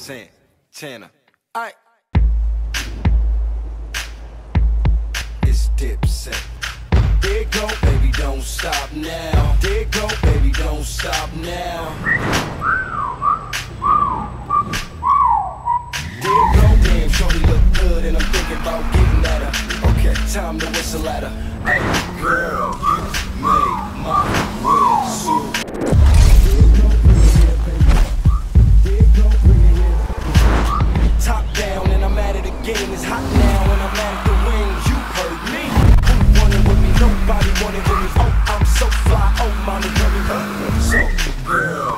Santana. I. It's Dipset. There go, baby, don't stop now. There go, baby, don't stop now. There go, damn, shorty look good, and I'm thinking about getting at her. Okay, time to whistle at her. Hey, girl, top down and I'm at it again. It's hot now and I'm at the wing. You heard me. Who wanted with me? Nobody wanted with me. Oh, I'm so fly. Oh, mommy, hurry up. So, girl.